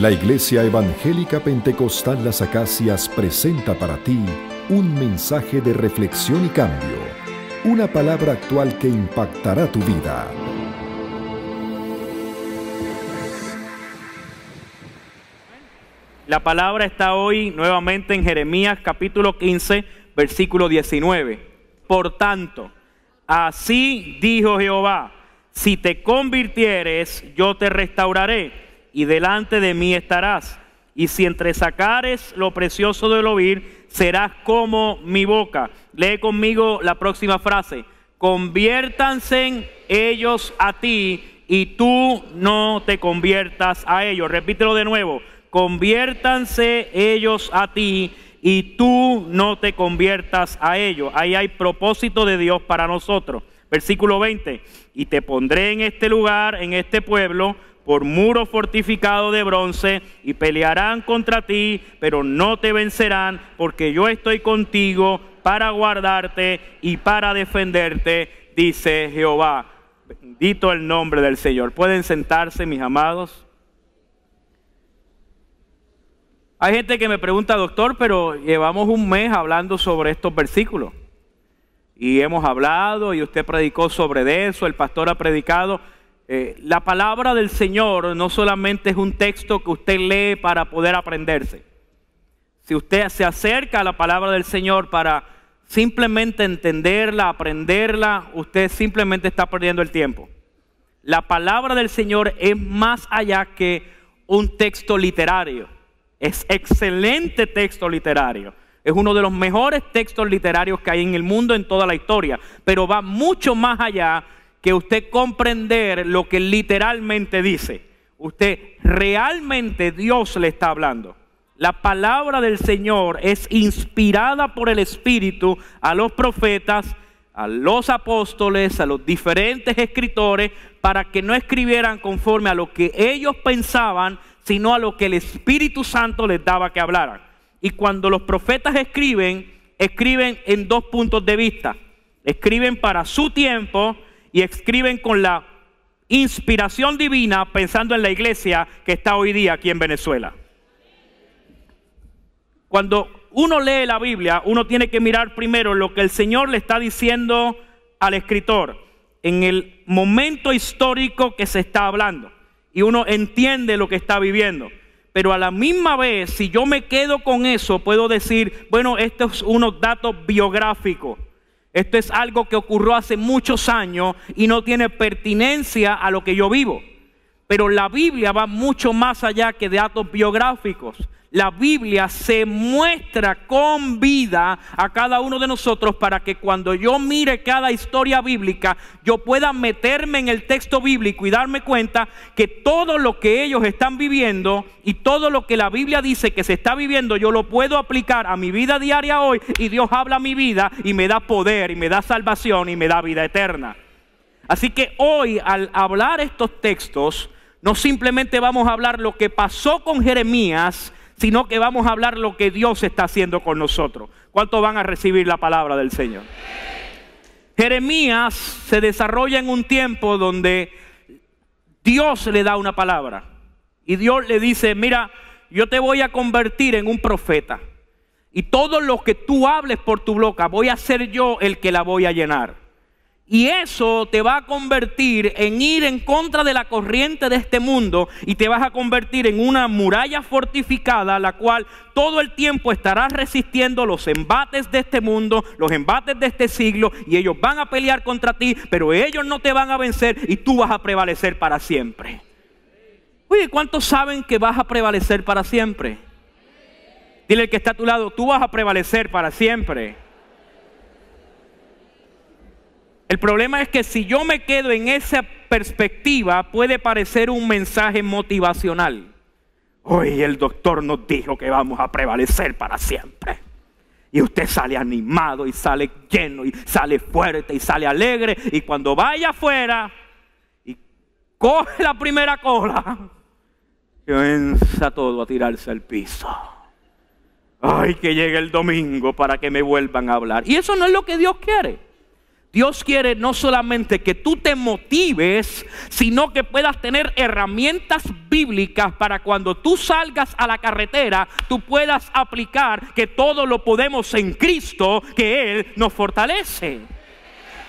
La Iglesia Evangélica Pentecostal Las Acacias presenta para ti un mensaje de reflexión y cambio, una palabra actual que impactará tu vida. La palabra está hoy nuevamente en Jeremías capítulo 15, versículo 19. Por tanto, así dijo Jehová, si te convirtieres, yo te restauraré y delante de mí estarás. Y si entresacares lo precioso del oír, serás como mi boca. Lee conmigo la próxima frase. Conviértanse ellos a ti y tú no te conviertas a ellos. Repítelo de nuevo. Conviértanse ellos a ti y tú no te conviertas a ellos. Ahí hay propósito de Dios para nosotros. Versículo 20. Y te pondré en este lugar, en este pueblo, por muro fortificado de bronce y pelearán contra ti, pero no te vencerán, porque yo estoy contigo para guardarte y para defenderte, dice Jehová. Bendito el nombre del Señor. Pueden sentarse, mis amados. Hay gente que me pregunta, doctor, pero llevamos un mes hablando sobre estos versículos. Y hemos hablado y usted predicó sobre eso, el pastor ha predicado. Eh, la palabra del Señor no solamente es un texto que usted lee para poder aprenderse. Si usted se acerca a la palabra del Señor para simplemente entenderla, aprenderla, usted simplemente está perdiendo el tiempo. La palabra del Señor es más allá que un texto literario. Es excelente texto literario. Es uno de los mejores textos literarios que hay en el mundo en toda la historia, pero va mucho más allá que usted comprender lo que literalmente dice. Usted realmente Dios le está hablando. La palabra del Señor es inspirada por el Espíritu a los profetas, a los apóstoles, a los diferentes escritores, para que no escribieran conforme a lo que ellos pensaban, sino a lo que el Espíritu Santo les daba que hablaran. Y cuando los profetas escriben, escriben en dos puntos de vista. Escriben para su tiempo y escriben con la inspiración divina pensando en la iglesia que está hoy día aquí en Venezuela. Cuando uno lee la Biblia, uno tiene que mirar primero lo que el Señor le está diciendo al escritor en el momento histórico que se está hablando. Y uno entiende lo que está viviendo. Pero a la misma vez, si yo me quedo con eso, puedo decir, bueno, estos es unos datos biográficos. Esto es algo que ocurrió hace muchos años y no tiene pertinencia a lo que yo vivo. Pero la Biblia va mucho más allá que de datos biográficos la Biblia se muestra con vida a cada uno de nosotros para que cuando yo mire cada historia bíblica, yo pueda meterme en el texto bíblico y darme cuenta que todo lo que ellos están viviendo y todo lo que la Biblia dice que se está viviendo, yo lo puedo aplicar a mi vida diaria hoy y Dios habla a mi vida y me da poder y me da salvación y me da vida eterna. Así que hoy al hablar estos textos, no simplemente vamos a hablar lo que pasó con Jeremías, sino que vamos a hablar lo que Dios está haciendo con nosotros. ¿Cuántos van a recibir la palabra del Señor? Jeremías se desarrolla en un tiempo donde Dios le da una palabra y Dios le dice, mira, yo te voy a convertir en un profeta y todo lo que tú hables por tu boca, voy a ser yo el que la voy a llenar. Y eso te va a convertir en ir en contra de la corriente de este mundo y te vas a convertir en una muralla fortificada, la cual todo el tiempo estarás resistiendo los embates de este mundo, los embates de este siglo, y ellos van a pelear contra ti, pero ellos no te van a vencer y tú vas a prevalecer para siempre. Oye, ¿cuántos saben que vas a prevalecer para siempre? Dile al que está a tu lado, tú vas a prevalecer para siempre. El problema es que si yo me quedo en esa perspectiva, puede parecer un mensaje motivacional. Hoy el doctor nos dijo que vamos a prevalecer para siempre. Y usted sale animado y sale lleno y sale fuerte y sale alegre. Y cuando vaya afuera y coge la primera cola, comienza todo a tirarse al piso. Ay, que llegue el domingo para que me vuelvan a hablar. Y eso no es lo que Dios quiere. Dios quiere no solamente que tú te motives, sino que puedas tener herramientas bíblicas para cuando tú salgas a la carretera, tú puedas aplicar que todo lo podemos en Cristo, que Él nos fortalece.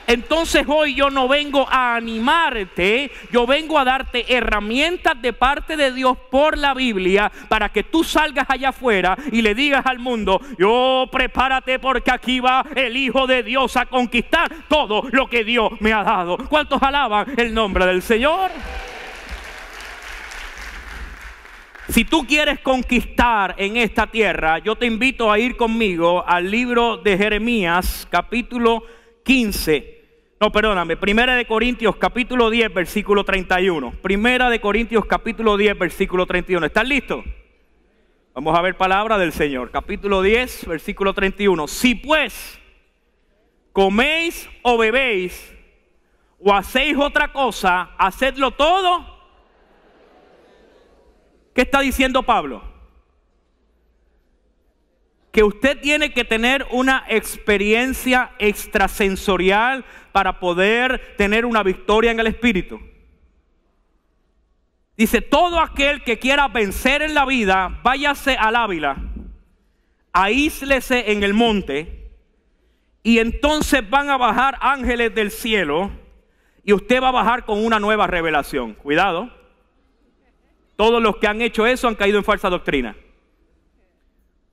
Entonces hoy yo no vengo a animarte, yo vengo a darte herramientas de parte de Dios por la Biblia para que tú salgas allá afuera y le digas al mundo, yo prepárate porque aquí va el Hijo de Dios a conquistar todo lo que Dios me ha dado. ¿Cuántos alaban el nombre del Señor? Si tú quieres conquistar en esta tierra, yo te invito a ir conmigo al libro de Jeremías, capítulo 15. No, perdóname. Primera de Corintios capítulo 10, versículo 31. Primera de Corintios capítulo 10, versículo 31. ¿Están listos? Vamos a ver palabra del Señor. Capítulo 10, versículo 31. Si pues coméis o bebéis o hacéis otra cosa, hacedlo todo. ¿Qué está diciendo Pablo? Que usted tiene que tener una experiencia extrasensorial para poder tener una victoria en el Espíritu. Dice, todo aquel que quiera vencer en la vida, váyase al Ávila, aíslese en el monte, y entonces van a bajar ángeles del cielo, y usted va a bajar con una nueva revelación. Cuidado. Todos los que han hecho eso han caído en falsa doctrina.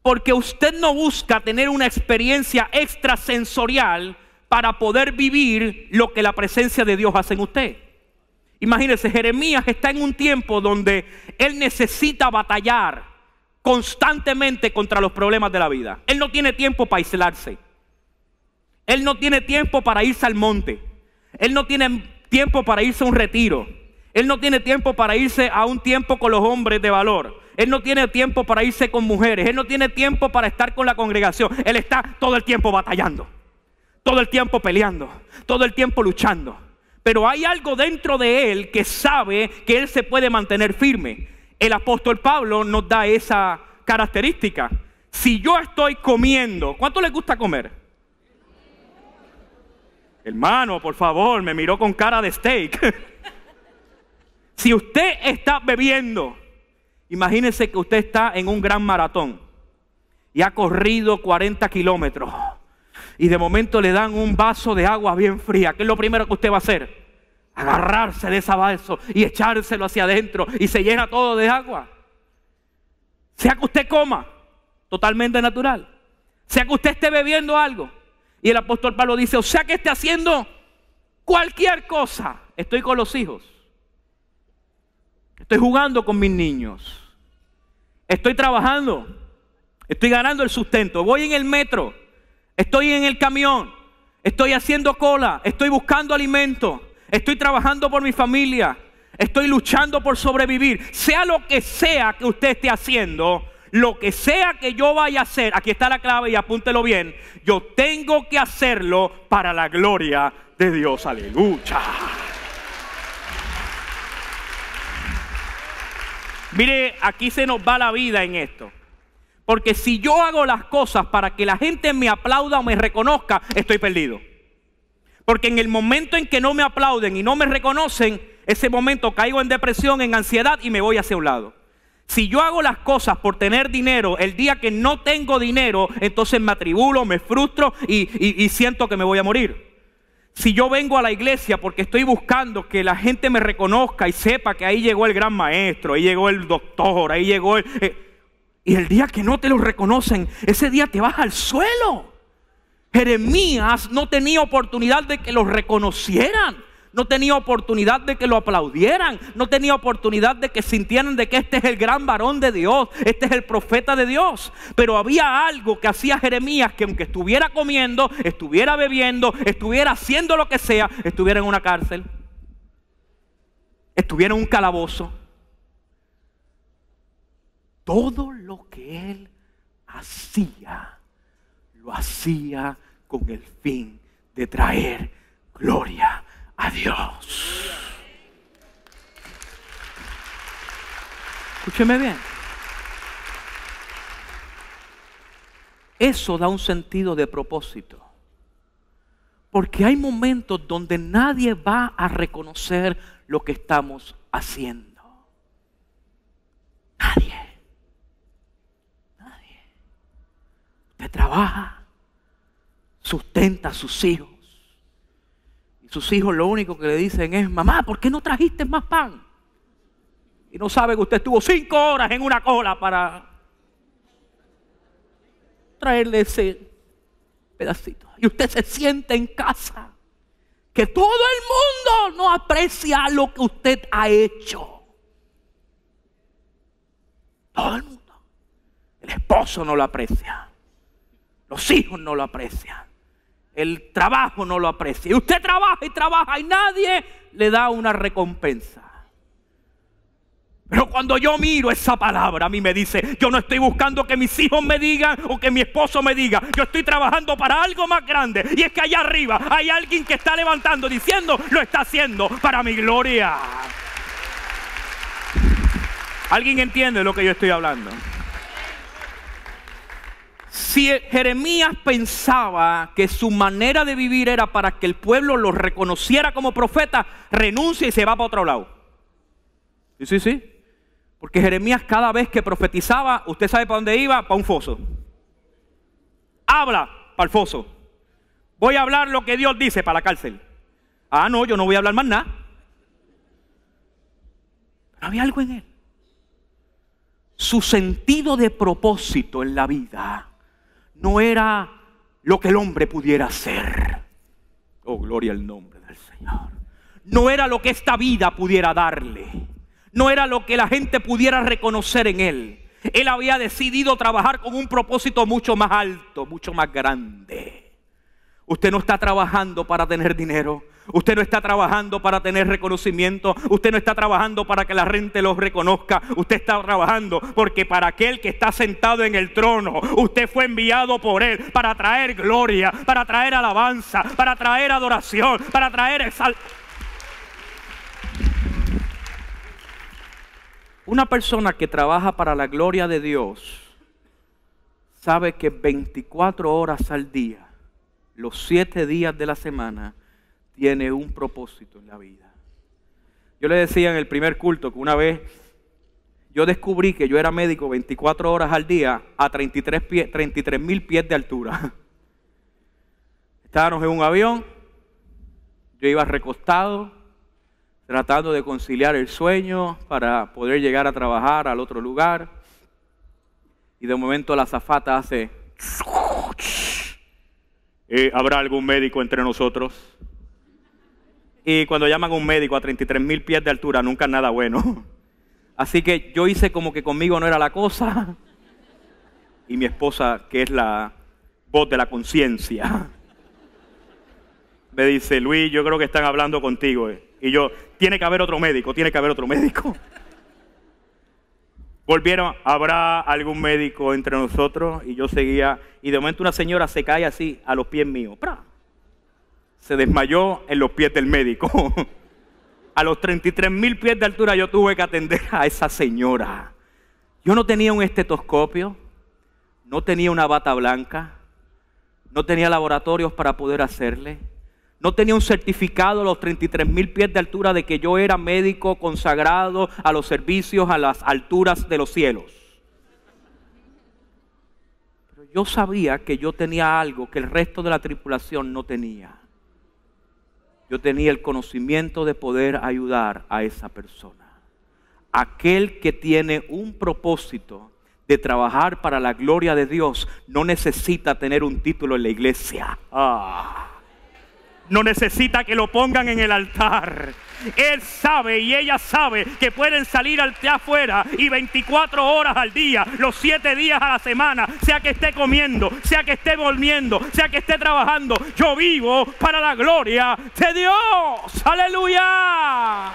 Porque usted no busca tener una experiencia extrasensorial para poder vivir lo que la presencia de Dios hace en usted. Imagínese, Jeremías está en un tiempo donde él necesita batallar constantemente contra los problemas de la vida. Él no tiene tiempo para aislarse. Él no tiene tiempo para irse al monte. Él no tiene tiempo para irse a un retiro. Él no tiene tiempo para irse a un tiempo con los hombres de valor. Él no tiene tiempo para irse con mujeres. Él no tiene tiempo para estar con la congregación. Él está todo el tiempo batallando. Todo el tiempo peleando. Todo el tiempo luchando. Pero hay algo dentro de él que sabe que él se puede mantener firme. El apóstol Pablo nos da esa característica. Si yo estoy comiendo, ¿cuánto le gusta comer? Hermano, por favor, me miró con cara de steak. si usted está bebiendo, Imagínense que usted está en un gran maratón y ha corrido 40 kilómetros y de momento le dan un vaso de agua bien fría. ¿Qué es lo primero que usted va a hacer? Agarrarse de ese vaso y echárselo hacia adentro y se llena todo de agua. Sea que usted coma, totalmente natural. Sea que usted esté bebiendo algo. Y el apóstol Pablo dice, o sea que esté haciendo cualquier cosa. Estoy con los hijos. Estoy jugando con mis niños. Estoy trabajando. Estoy ganando el sustento. Voy en el metro. Estoy en el camión. Estoy haciendo cola. Estoy buscando alimento. Estoy trabajando por mi familia. Estoy luchando por sobrevivir. Sea lo que sea que usted esté haciendo, lo que sea que yo vaya a hacer, aquí está la clave y apúntelo bien, yo tengo que hacerlo para la gloria de Dios. Aleluya. Mire, aquí se nos va la vida en esto. Porque si yo hago las cosas para que la gente me aplauda o me reconozca, estoy perdido. Porque en el momento en que no me aplauden y no me reconocen, ese momento caigo en depresión, en ansiedad y me voy hacia un lado. Si yo hago las cosas por tener dinero, el día que no tengo dinero, entonces me atribulo, me frustro y, y siento que me voy a morir. Si yo vengo a la iglesia porque estoy buscando que la gente me reconozca y sepa que ahí llegó el gran maestro, ahí llegó el doctor, ahí llegó el... Eh, y el día que no te lo reconocen, ese día te vas al suelo. Jeremías no tenía oportunidad de que lo reconocieran no tenía oportunidad de que lo aplaudieran, no tenía oportunidad de que sintieran de que este es el gran varón de Dios, este es el profeta de Dios. Pero había algo que hacía Jeremías que aunque estuviera comiendo, estuviera bebiendo, estuviera haciendo lo que sea, estuviera en una cárcel, estuviera en un calabozo. Todo lo que él hacía, lo hacía con el fin de traer gloria a Dios. Escúcheme bien. Eso da un sentido de propósito. Porque hay momentos donde nadie va a reconocer lo que estamos haciendo. Nadie. Nadie. Usted trabaja, sustenta a sus hijos. Sus hijos lo único que le dicen es, mamá, ¿por qué no trajiste más pan? Y no sabe que usted estuvo cinco horas en una cola para traerle ese pedacito. Y usted se siente en casa. Que todo el mundo no aprecia lo que usted ha hecho. Todo el mundo. El esposo no lo aprecia. Los hijos no lo aprecian. El trabajo no lo aprecia. Usted trabaja y trabaja y nadie le da una recompensa. Pero cuando yo miro esa palabra, a mí me dice, yo no estoy buscando que mis hijos me digan o que mi esposo me diga, yo estoy trabajando para algo más grande. Y es que allá arriba hay alguien que está levantando diciendo, lo está haciendo para mi gloria. ¿Alguien entiende lo que yo estoy hablando? Si Jeremías pensaba que su manera de vivir era para que el pueblo lo reconociera como profeta, renuncia y se va para otro lado. Sí, sí, sí. Porque Jeremías cada vez que profetizaba, usted sabe para dónde iba, para un foso. Habla para el foso. Voy a hablar lo que Dios dice para la cárcel. Ah, no, yo no voy a hablar más nada. Pero había algo en él. Su sentido de propósito en la vida no era lo que el hombre pudiera hacer. Oh, gloria al nombre del Señor. No era lo que esta vida pudiera darle no era lo que la gente pudiera reconocer en él. Él había decidido trabajar con un propósito mucho más alto, mucho más grande. Usted no está trabajando para tener dinero. Usted no está trabajando para tener reconocimiento. Usted no está trabajando para que la gente lo reconozca. Usted está trabajando porque para aquel que está sentado en el trono, usted fue enviado por él para traer gloria, para traer alabanza, para traer adoración, para traer exaltación. Una persona que trabaja para la gloria de Dios sabe que 24 horas al día, los 7 días de la semana, tiene un propósito en la vida. Yo le decía en el primer culto que una vez yo descubrí que yo era médico 24 horas al día a 33 mil pies de altura. Estábamos en un avión, yo iba recostado, tratando de conciliar el sueño para poder llegar a trabajar al otro lugar. Y de momento la zafata hace... Eh, ¿Habrá algún médico entre nosotros? Y cuando llaman a un médico a 33 mil pies de altura, nunca nada bueno. Así que yo hice como que conmigo no era la cosa. Y mi esposa, que es la voz de la conciencia, me dice, Luis, yo creo que están hablando contigo. Eh". Y yo, tiene que haber otro médico, tiene que haber otro médico. Volvieron, ¿habrá algún médico entre nosotros? Y yo seguía, y de momento una señora se cae así a los pies míos. Se desmayó en los pies del médico. a los 33 mil pies de altura yo tuve que atender a esa señora. Yo no tenía un estetoscopio, no tenía una bata blanca, no tenía laboratorios para poder hacerle. No tenía un certificado a los 33 mil pies de altura de que yo era médico consagrado a los servicios a las alturas de los cielos. Pero yo sabía que yo tenía algo que el resto de la tripulación no tenía. Yo tenía el conocimiento de poder ayudar a esa persona. Aquel que tiene un propósito de trabajar para la gloria de Dios no necesita tener un título en la iglesia. Ah no necesita que lo pongan en el altar. Él sabe y ella sabe que pueden salir al afuera y 24 horas al día, los 7 días a la semana, sea que esté comiendo, sea que esté volviendo, sea que esté trabajando. Yo vivo para la gloria de Dios. Aleluya.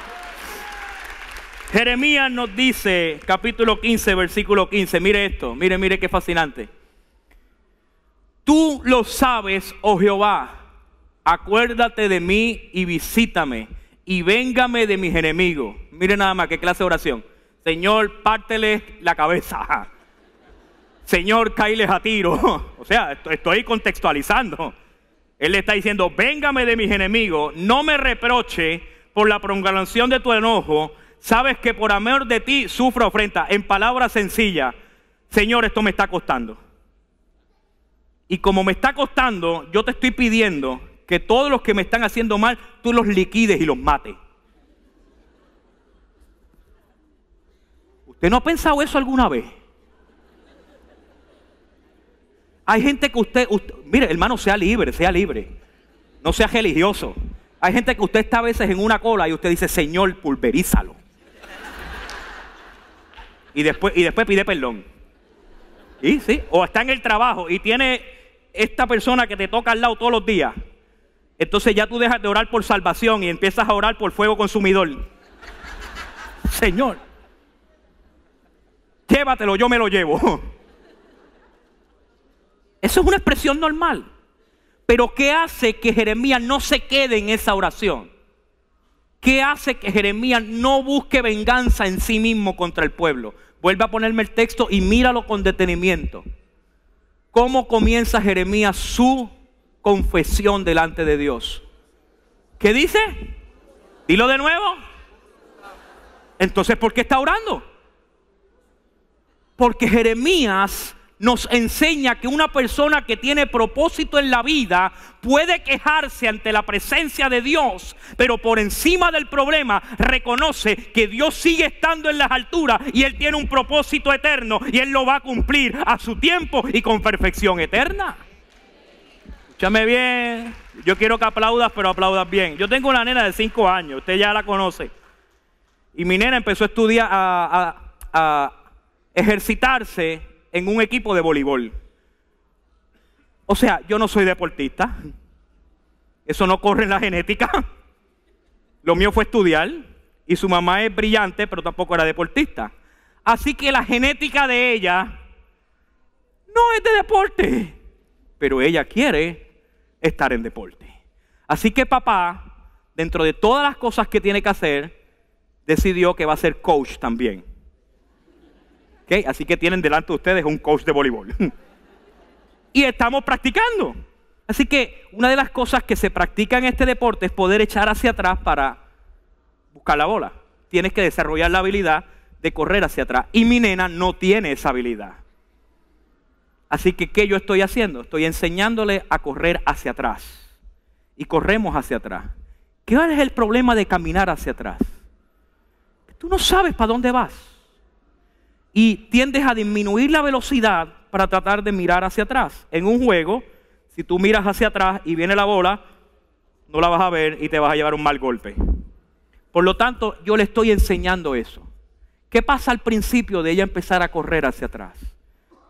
Jeremías nos dice, capítulo 15, versículo 15, mire esto, mire, mire qué fascinante. Tú lo sabes, oh Jehová acuérdate de mí y visítame y véngame de mis enemigos. Mire nada más qué clase de oración. Señor, pártele la cabeza. Señor, cailes a tiro. O sea, estoy contextualizando. Él le está diciendo, véngame de mis enemigos, no me reproche por la prolongación de tu enojo, sabes que por amor de ti sufro ofrenda. En palabras sencillas, Señor, esto me está costando. Y como me está costando, yo te estoy pidiendo que todos los que me están haciendo mal, tú los liquides y los mates. ¿Usted no ha pensado eso alguna vez? Hay gente que usted, mire, hermano, sea libre, sea libre. No sea religioso. Hay gente que usted está a veces en una cola y usted dice, Señor, pulverízalo. Y después, y después pide perdón. Y sí, o está en el trabajo y tiene esta persona que te toca al lado todos los días. Entonces ya tú dejas de orar por salvación y empiezas a orar por fuego consumidor. Señor, llévatelo, yo me lo llevo. Eso es una expresión normal. Pero ¿qué hace que Jeremías no se quede en esa oración? ¿Qué hace que Jeremías no busque venganza en sí mismo contra el pueblo? Vuelve a ponerme el texto y míralo con detenimiento. ¿Cómo comienza Jeremías su confesión delante de Dios? ¿Qué dice? Dilo de nuevo. Entonces, ¿por qué está orando? Porque Jeremías nos enseña que una persona que tiene propósito en la vida puede quejarse ante la presencia de Dios, pero por encima del problema reconoce que Dios sigue estando en las alturas y Él tiene un propósito eterno y Él lo va a cumplir a su tiempo y con perfección eterna. Escúchame bien, yo quiero que aplaudas, pero aplaudas bien. Yo tengo una nena de 5 años, usted ya la conoce. Y mi nena empezó a estudiar, a, a ejercitarse en un equipo de voleibol. O sea, yo no soy deportista. Eso no corre en la genética. Lo mío fue estudiar. Y su mamá es brillante, pero tampoco era deportista. Así que la genética de ella no es de deporte. Pero ella quiere estar en deporte. Así que papá, dentro de todas las cosas que tiene que hacer, decidió que va a ser coach también. Así que tienen delante de ustedes un coach de voleibol. y estamos practicando. Así que una de las cosas que se practica en este deporte es poder echar hacia atrás para buscar la bola. Tienes que desarrollar la habilidad de correr hacia atrás. Y mi nena no tiene esa habilidad. Así que, ¿qué yo estoy haciendo? Estoy enseñándole a correr hacia atrás. Y corremos hacia atrás. ¿Qué es el problema de caminar hacia atrás? Tú no sabes para dónde vas y tiendes a disminuir la velocidad para tratar de mirar hacia atrás. En un juego, si tú miras hacia atrás y viene la bola, no la vas a ver y te vas a llevar un mal golpe. Por lo tanto, yo le estoy enseñando eso. ¿Qué pasa al principio de ella empezar a correr hacia atrás?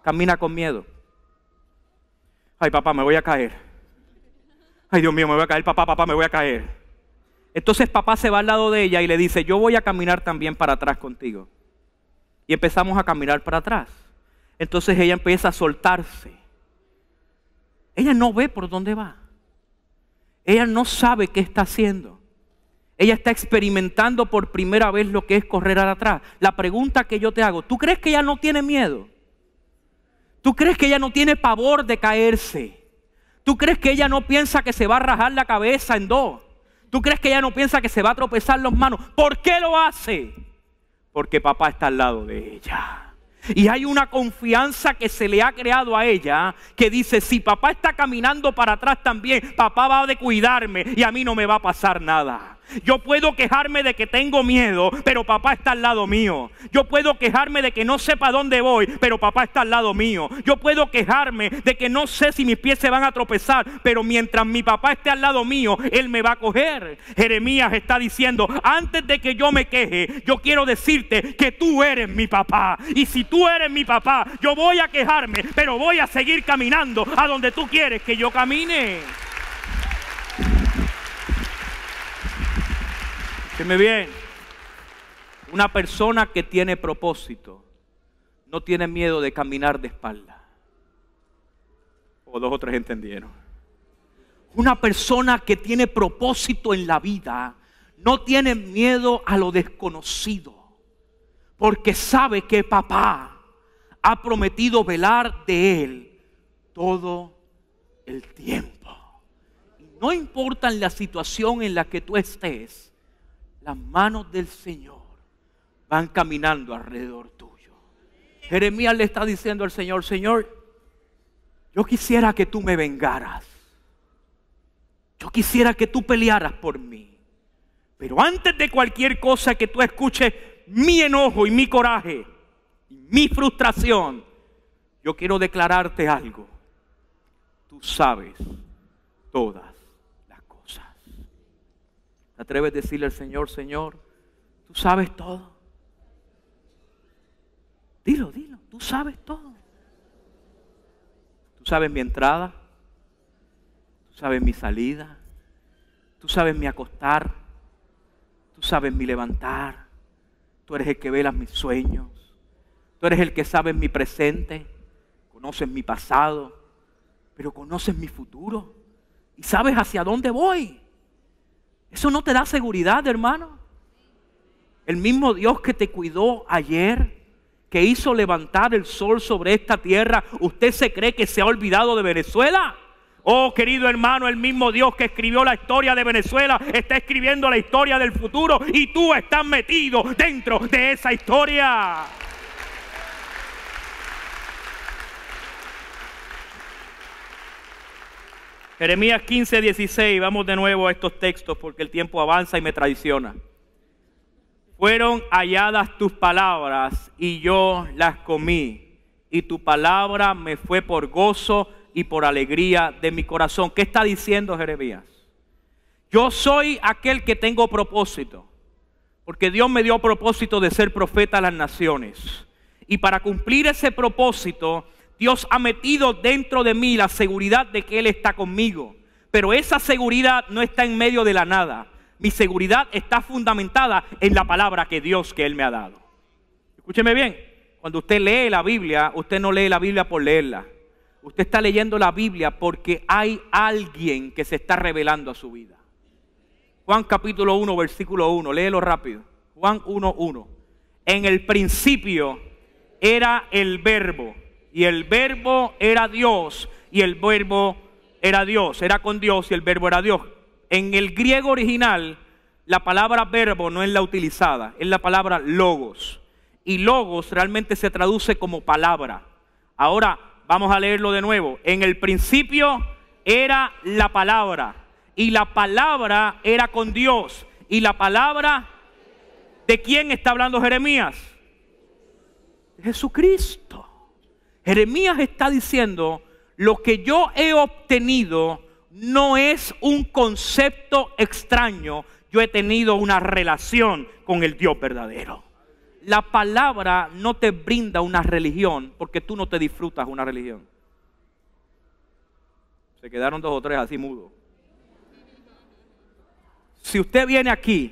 Camina con miedo. Ay, papá, me voy a caer. Ay, Dios mío, me voy a caer, papá, papá, me voy a caer. Entonces papá se va al lado de ella y le dice, yo voy a caminar también para atrás contigo y empezamos a caminar para atrás. Entonces ella empieza a soltarse. Ella no ve por dónde va. Ella no sabe qué está haciendo. Ella está experimentando por primera vez lo que es correr atrás. La pregunta que yo te hago, ¿tú crees que ella no tiene miedo? ¿Tú crees que ella no tiene pavor de caerse? ¿Tú crees que ella no piensa que se va a rajar la cabeza en dos? ¿Tú crees que ella no piensa que se va a tropezar las manos? ¿Por qué lo hace? porque papá está al lado de ella. Y hay una confianza que se le ha creado a ella que dice, si papá está caminando para atrás también, papá va a cuidarme y a mí no me va a pasar nada. Yo puedo quejarme de que tengo miedo, pero papá está al lado mío. Yo puedo quejarme de que no sepa dónde voy, pero papá está al lado mío. Yo puedo quejarme de que no sé si mis pies se van a tropezar, pero mientras mi papá esté al lado mío, él me va a coger. Jeremías está diciendo, antes de que yo me queje, yo quiero decirte que tú eres mi papá. Y si tú eres mi papá, yo voy a quejarme, pero voy a seguir caminando a donde tú quieres que yo camine. Me bien, una persona que tiene propósito no tiene miedo de caminar de espalda. O dos o tres entendieron. Una persona que tiene propósito en la vida no tiene miedo a lo desconocido, porque sabe que papá ha prometido velar de él todo el tiempo. no importa la situación en la que tú estés, las manos del Señor van caminando alrededor tuyo. Jeremías le está diciendo al Señor, Señor, yo quisiera que tú me vengaras. Yo quisiera que tú pelearas por mí. Pero antes de cualquier cosa que tú escuches mi enojo y mi coraje, y mi frustración, yo quiero declararte algo. Tú sabes todas las cosas. ¿Te atreves decirle al Señor, Señor, tú sabes todo? Dilo, dilo, tú sabes todo. Tú sabes mi entrada, tú sabes mi salida, tú sabes mi acostar, tú sabes mi levantar, tú eres el que velas mis sueños, tú eres el que sabe mi presente, conoces mi pasado, pero conoces mi futuro y sabes hacia dónde voy. Eso no te da seguridad, hermano. El mismo Dios que te cuidó ayer, que hizo levantar el sol sobre esta tierra, ¿usted se cree que se ha olvidado de Venezuela? Oh, querido hermano, el mismo Dios que escribió la historia de Venezuela está escribiendo la historia del futuro y tú estás metido dentro de esa historia. Jeremías 15, 16, vamos de nuevo a estos textos porque el tiempo avanza y me traiciona fueron halladas tus palabras y yo las comí. Y tu palabra me fue por gozo y por alegría de mi corazón. ¿Qué está diciendo Jeremías? Yo soy aquel que tengo propósito, porque Dios me dio propósito de ser profeta a las naciones. Y para cumplir ese propósito, Dios ha metido dentro de mí la seguridad de que Él está conmigo. Pero esa seguridad no está en medio de la nada mi seguridad está fundamentada en la palabra que Dios que Él me ha dado. Escúcheme bien, cuando usted lee la Biblia, usted no lee la Biblia por leerla. Usted está leyendo la Biblia porque hay alguien que se está revelando a su vida. Juan capítulo 1, versículo 1, léelo rápido. Juan 1, 1. En el principio era el verbo y el verbo era Dios y el verbo era Dios, era con Dios y el verbo era Dios. En el griego original, la palabra verbo no es la utilizada, es la palabra logos. Y logos realmente se traduce como palabra. Ahora vamos a leerlo de nuevo. En el principio era la palabra. Y la palabra era con Dios. Y la palabra, ¿de quién está hablando Jeremías? Jesucristo. Jeremías está diciendo, lo que yo he obtenido no es un concepto extraño. Yo he tenido una relación con el Dios verdadero. La palabra no te brinda una religión porque tú no te disfrutas una religión. Se quedaron dos o tres así mudos. Si usted viene aquí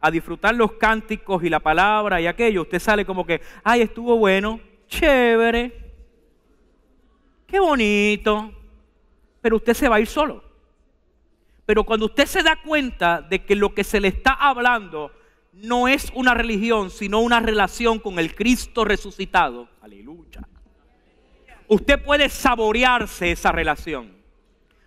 a disfrutar los cánticos y la palabra y aquello, usted sale como que, ay, estuvo bueno, chévere, qué bonito pero usted se va a ir solo. Pero cuando usted se da cuenta de que lo que se le está hablando no es una religión, sino una relación con el Cristo resucitado, aleluya. Usted puede saborearse esa relación.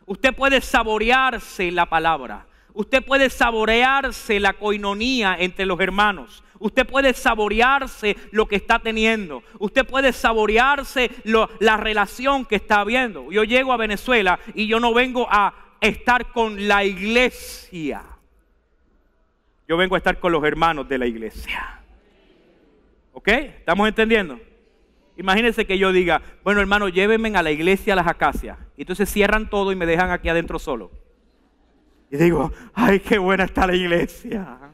Usted puede saborearse la palabra. Usted puede saborearse la coinonía entre los hermanos. Usted puede saborearse lo que está teniendo. Usted puede saborearse la relación que está habiendo. Yo llego a Venezuela y yo no vengo a estar con la iglesia. Yo vengo a estar con los hermanos de la iglesia. ¿Ok? ¿Estamos entendiendo? Imagínense que yo diga, bueno hermano, llévenme a la iglesia a las acacias. Y entonces cierran todo y me dejan aquí adentro solo. Y digo, ay, qué buena está la iglesia.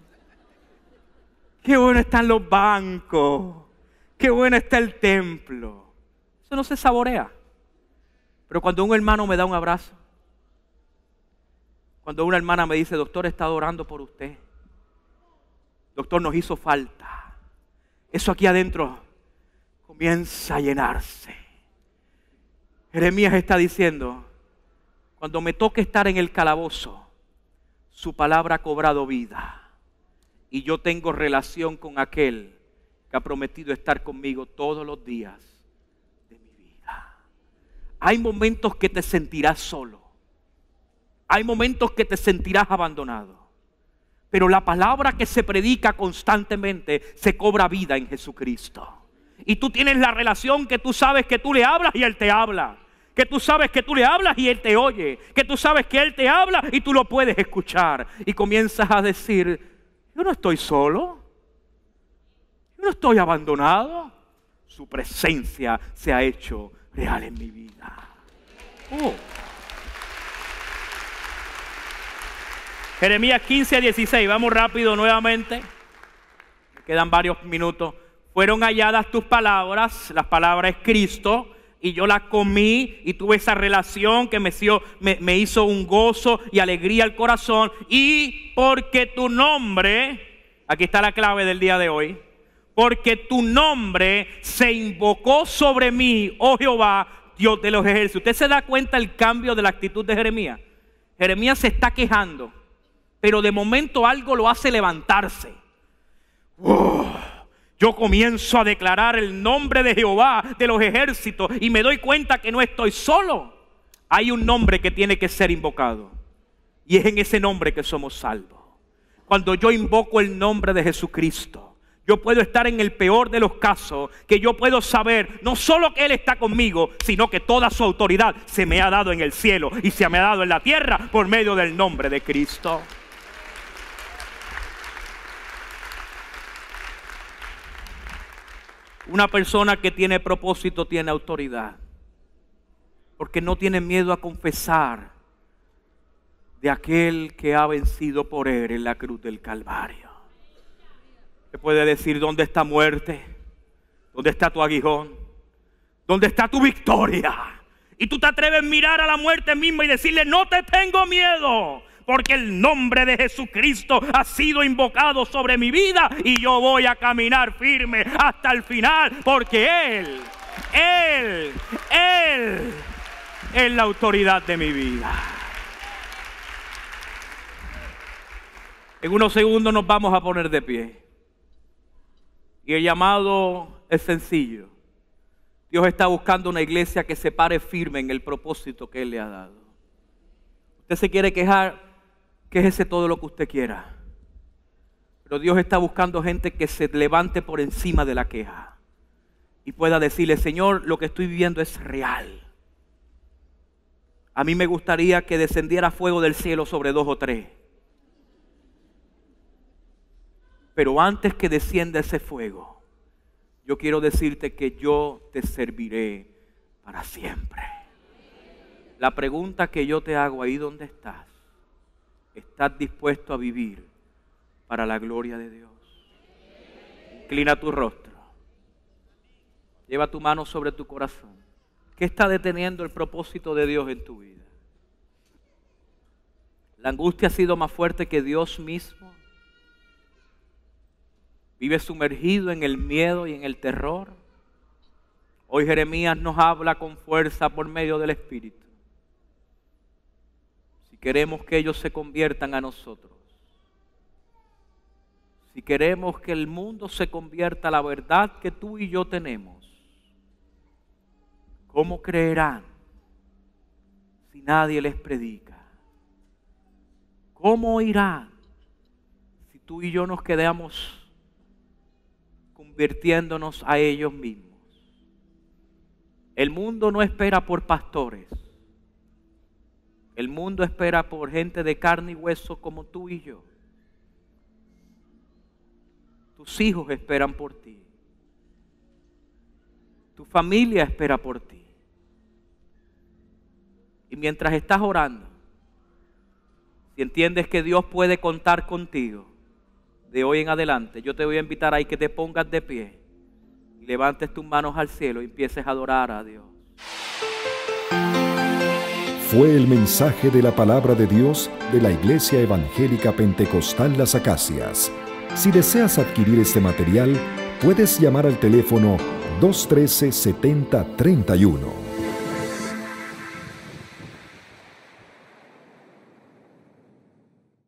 Qué bueno están los bancos. Qué bueno está el templo. Eso no se saborea. Pero cuando un hermano me da un abrazo, cuando una hermana me dice, doctor, he estado orando por usted. Doctor, nos hizo falta. Eso aquí adentro comienza a llenarse. Jeremías está diciendo, cuando me toque estar en el calabozo, su palabra ha cobrado vida y yo tengo relación con aquel que ha prometido estar conmigo todos los días de mi vida. Hay momentos que te sentirás solo. Hay momentos que te sentirás abandonado. Pero la palabra que se predica constantemente se cobra vida en Jesucristo. Y tú tienes la relación que tú sabes que tú le hablas y Él te habla. Que tú sabes que tú le hablas y Él te oye. Que tú sabes que Él te habla y tú lo puedes escuchar. Y comienzas a decir, yo no estoy solo. Yo no estoy abandonado. Su presencia se ha hecho real en mi vida. Oh. Jeremías 15 a 16, vamos rápido nuevamente. Me quedan varios minutos. Fueron halladas tus palabras, las palabras es Cristo, y yo las comí y tuve esa relación que me hizo un gozo y alegría al corazón. Y porque tu nombre, aquí está la clave del día de hoy, porque tu nombre se invocó sobre mí, oh Jehová, Dios de los ejércitos. ¿Usted se da cuenta el cambio de la actitud de Jeremías? Jeremías se está quejando pero de momento algo lo hace levantarse. Yo comienzo a declarar el nombre de Jehová de los ejércitos y me doy cuenta que no estoy solo. Hay un nombre que tiene que ser invocado y es en ese nombre que somos salvos. Cuando yo invoco el nombre de Jesucristo, yo puedo estar en el peor de los casos, que yo puedo saber no solo que Él está conmigo, sino que toda su autoridad se me ha dado en el cielo y se me ha dado en la tierra por medio del nombre de Cristo. Una persona que tiene propósito tiene autoridad. Porque no tiene miedo a confesar de aquel que ha vencido por él en la cruz del Calvario. Se puede decir, ¿dónde está muerte? ¿Dónde está tu aguijón? ¿Dónde está tu victoria? Y tú te atreves a mirar a la muerte misma y decirle, no te tengo miedo porque el nombre de Jesucristo ha sido invocado sobre mi vida y yo voy a caminar firme hasta el final, porque Él, Él, Él es la autoridad de mi vida. En unos segundos nos vamos a poner de pie. Y el llamado es sencillo. Dios está buscando una iglesia que se pare firme en el propósito que Él le ha dado. Usted se quiere quejar, ese todo lo que usted quiera. Pero Dios está buscando gente que se levante por encima de la queja y pueda decirle, Señor, lo que estoy viviendo es real. A mí me gustaría que descendiera fuego del cielo sobre dos o tres. Pero antes que descienda ese fuego, yo quiero decirte que yo te serviré para siempre. La pregunta que yo te hago ahí donde estás, estás dispuesto a vivir para la gloria de Dios. Inclina tu rostro. Lleva tu mano sobre tu corazón. ¿Qué está deteniendo el propósito de Dios en tu vida? La angustia ha sido más fuerte que Dios mismo. Vive sumergido en el miedo y en el terror. Hoy Jeremías nos habla con fuerza por medio del Espíritu queremos que ellos se conviertan a nosotros, si queremos que el mundo se convierta a la verdad que tú y yo tenemos, ¿cómo creerán si nadie les predica? ¿Cómo oirán si tú y yo nos quedamos convirtiéndonos a ellos mismos? El mundo no espera por pastores. El mundo espera por gente de carne y hueso como tú y yo. Tus hijos esperan por ti. Tu familia espera por ti. Y mientras estás orando, si entiendes que Dios puede contar contigo de hoy en adelante, yo te voy a invitar ahí que te pongas de pie levantes tus manos al cielo y empieces a adorar a Dios fue el mensaje de la palabra de Dios de la Iglesia Evangélica Pentecostal Las Acacias. Si deseas adquirir este material, puedes llamar al teléfono 213-7031